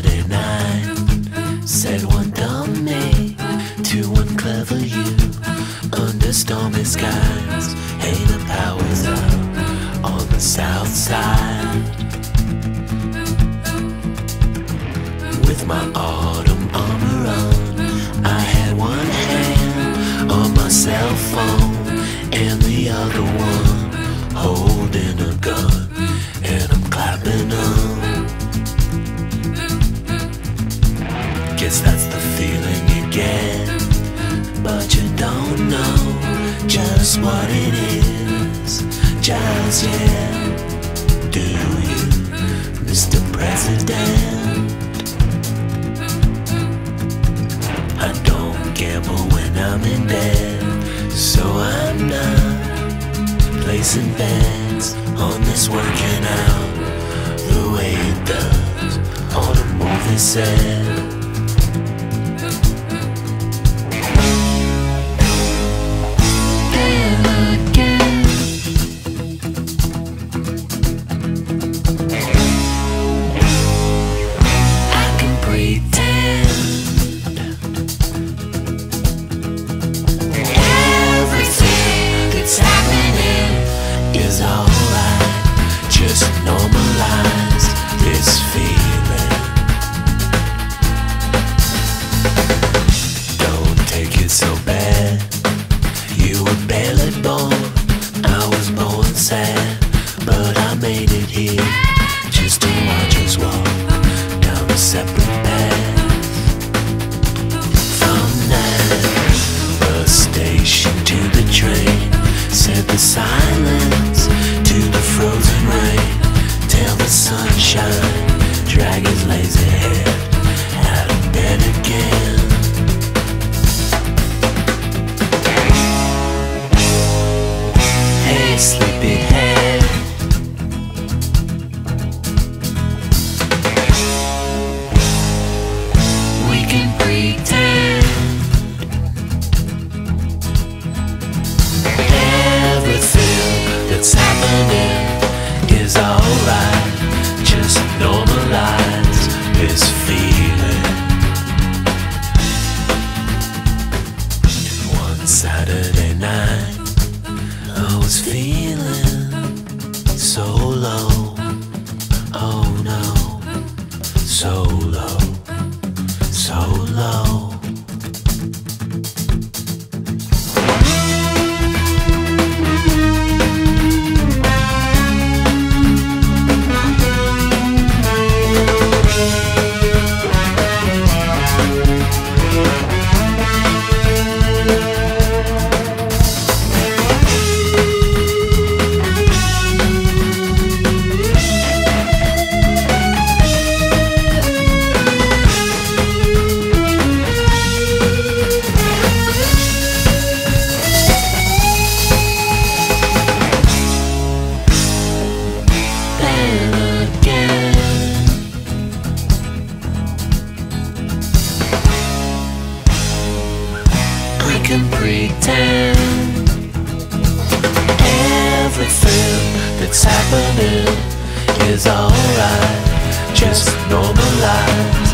Saturday night. Said one dumb me to one clever you. Under stormy skies, hey, the power's up on the south side. With my autumn armor on, I had one hand on my cell phone and the other one holding a just what it is just yet. Do you, Mr. President? I don't gamble when I'm in bed, so I'm not placing bets on this working out the way it does on a movie set. Sad, but I made it here just to watch us walk down a separate path. From that bus station to the train, said the silence to the frozen rain. Till the sunshine, Hey, sleepyhead. We can pretend everything that's happening is alright. Just normalize so pretend everything that's happening is alright. Just normalize